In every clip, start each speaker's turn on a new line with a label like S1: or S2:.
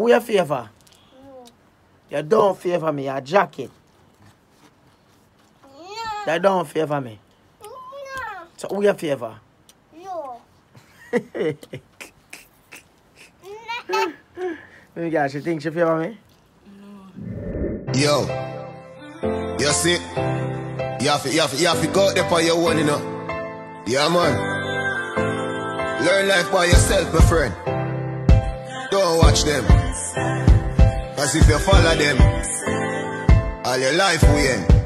S1: Who you favor?
S2: No.
S1: You don't favor me, your jacket.
S2: No.
S1: You don't favor me.
S2: No.
S1: So who you favor?
S2: No.
S1: Let me guess, you think she favor me?
S3: Yo, you see, you have to, you have to, you have to go out there for your own, you know. Yeah, man. Learn life by yourself, my friend. Watch them. Cause if you follow them, all your life will end.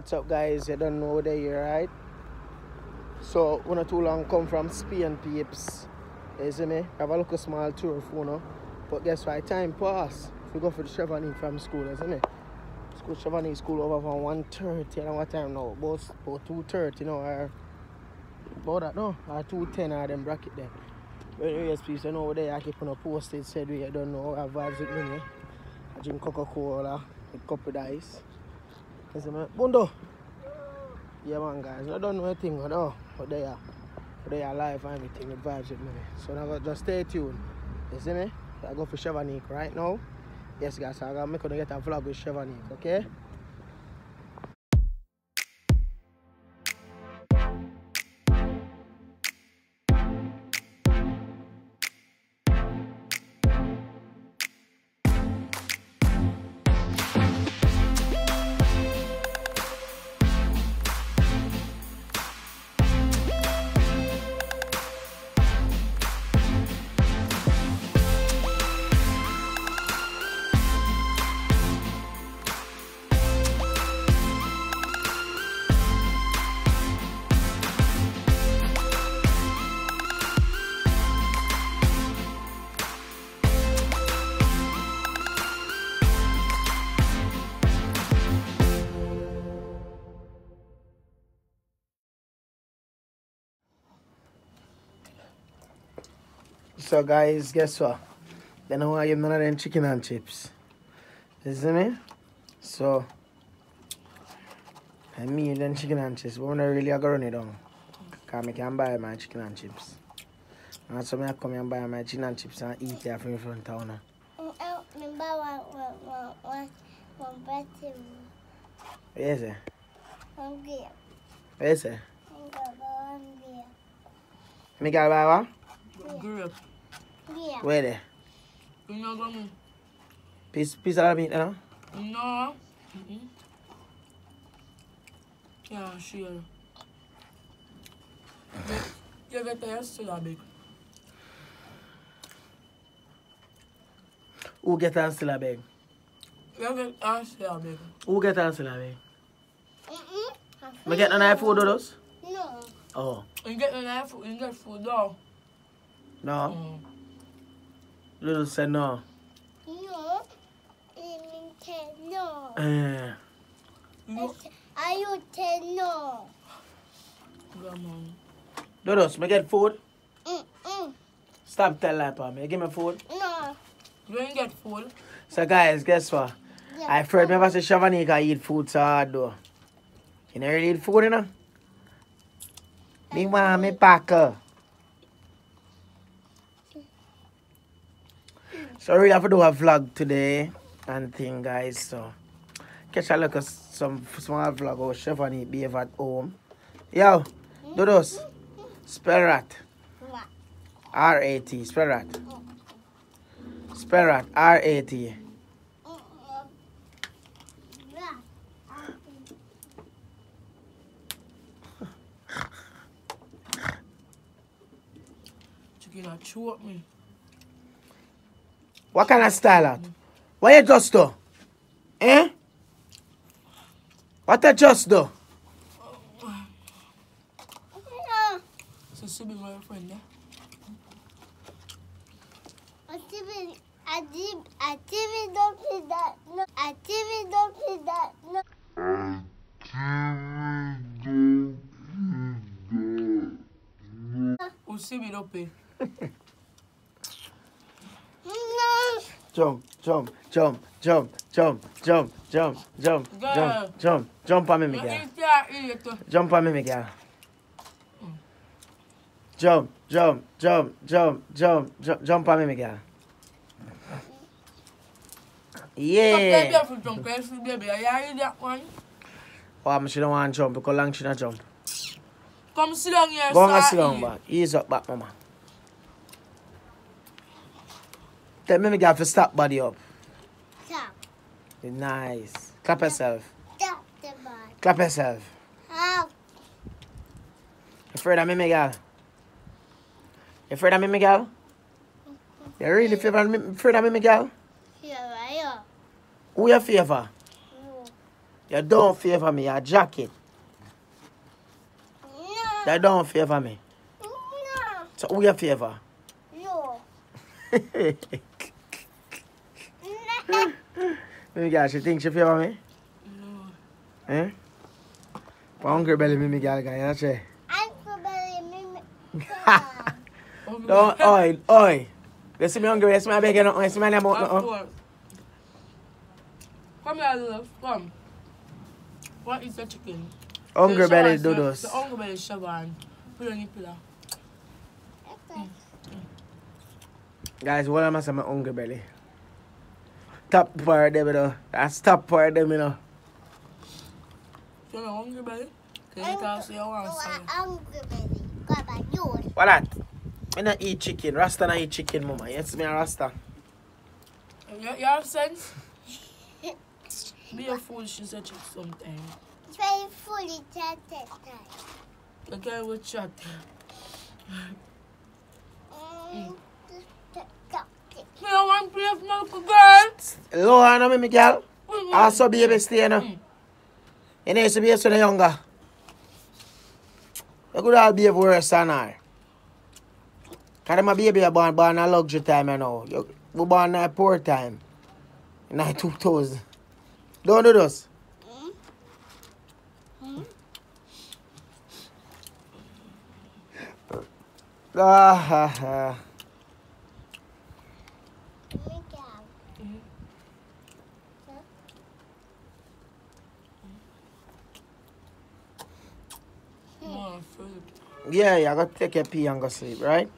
S1: What's up guys? You don't know where you're right. So we not too long come from Spain peeps. You see me? Have a look a small tour for you know. But guess what? Time pass. We go for the Chevaline from school, you see me? School Chevaline school over from 1.30 and what time now? About, about 2.30 you know or about that no? Or 2.10 or them bracket there. But anyways please you know over there I keep on a posted said we you don't know I vibes with me. I drink Coca-Cola, a cup of ice. See me? Bundo. Yeah man guys, I don't know anything at all. But they are they are live and everything with vibes with me. So now just stay tuned. You see me? I go for Chevanik right now. Yes guys, I'm gonna get a vlog with Chevanik, okay? So guys, guess what? They know I give none of them chicken and chips. You see me? So I mean them chicken and chips, but when I really go run it down. Cause I can buy my chicken and chips. And so I come here and buy my chicken and chips and eat it from in front of town.
S2: I remember one, one, one, one, one birthday.
S1: Yes, sir.
S2: One beer.
S1: Yes, sir.
S2: One beer. One beer.
S1: Me got buy what?
S4: Grape.
S2: Yeah.
S1: Where there?
S4: You know, grandma.
S1: Piece, piece of meat, huh?
S4: No. Mm -mm. Yeah, sure. Give it a yes to that big.
S1: Who get an sila beg?
S4: Who get an sila beg?
S1: Who get an sila beg?
S2: Mm-mm.
S1: Me get an eye food do dos?
S2: No.
S1: Oh.
S4: You get an eye food, you get food do?
S1: No.
S4: Mm.
S1: Little said no.
S2: No. It means say no.
S1: Eh.
S4: You
S2: Are you say no?
S4: grandma.
S1: Dodos, me get food?
S2: Mm-mm.
S1: Stop telling that for me. Give me food.
S2: No.
S4: You ain't get food.
S1: So guys, guess what? I afraid me ever say Shavanika eat food so hard though. You never eat food, you know? Me want me packer. So we have to do a vlog today and thing guys, so catch a look at some small vlog of Chevani behave at home. Yo, do those. Spell rat. R-A-T. Spell rat. Spell rat. R-A-T.
S4: Chicken chew up me.
S1: What kind of style that? What you just do? Eh? What you just do?
S2: No.
S4: So she be my friend, eh?
S2: A TV, a TV, a TV don't see that. No. A TV don't see that. No.
S4: Who see me up eh?
S2: No.
S1: Jump, jump, jump, jump, jump, jump, jump, jump,
S4: Girl.
S1: jump, jump, jump on me,
S4: You
S1: Miguel.
S4: eat that, eat it.
S1: Jump on me, Miguel. Jump, jump, jump, jump, jump, jump, jump on me, Miguel.
S4: Baby,
S1: Yeah.
S4: if you jump, if you baby, you eat that one.
S1: Oh, I'm she don't want to jump because long she not jump.
S4: Come sit down here,
S1: Go and
S4: start
S1: sit down
S4: eat.
S1: back. Ease up back, mama. Tell me, Miguel, to stop body up. Oh.
S2: Stop.
S1: Nice. Clap yourself.
S2: Stop the ball.
S1: Clap yourself.
S2: How?
S1: Afraid of me, Miguel? You afraid of me, Miguel? You really me, afraid of me,
S2: I am.
S1: Who you favor?
S2: No.
S1: You don't favor me, you jacket.
S2: No.
S1: You don't favor me.
S2: No.
S1: So who you favor?
S2: No. No.
S1: Miguel, she think she favor me?
S4: No.
S1: Eh? For hungry belly, me, Miguel, guy, you say?
S2: I'm so very mimic.
S1: Don't, oi, oi. You see me hungry, you see me begging, you see me name out,
S4: Of. Come here, love. Come. What is the chicken?
S1: Hungry
S4: The
S1: belly
S4: Shawan,
S1: do
S4: the-
S1: those.
S4: The hungry belly shawan. Put on your pillow.
S1: Guys, what am I saying? My hungry belly. Top part of them, you know. That's top part of them, you know.
S4: You know hungry belly? Can you tell us you want some?
S2: I'm hungry, Got my nose.
S1: What that? I not eat chicken. Rasta not eat chicken, mama. Yes, me a Rasta.
S4: You, you have sense? Be a fool, she said it sometime.
S2: It's very fully chatted time.
S4: The guy will chat.
S2: Mm. Stop it.
S4: Me don't want to
S1: Low on me, Miguel.
S4: Mm,
S1: Also, baby, stay, you know.
S4: Mm.
S1: You need to be a so younger. You could all behave worse than her. Because my baby are born, born a luxury time, you know. You, born a poor time. In 2000. Don't do this. Ah, ha, ha. Yeah, you got to take your pee and go sleep, right?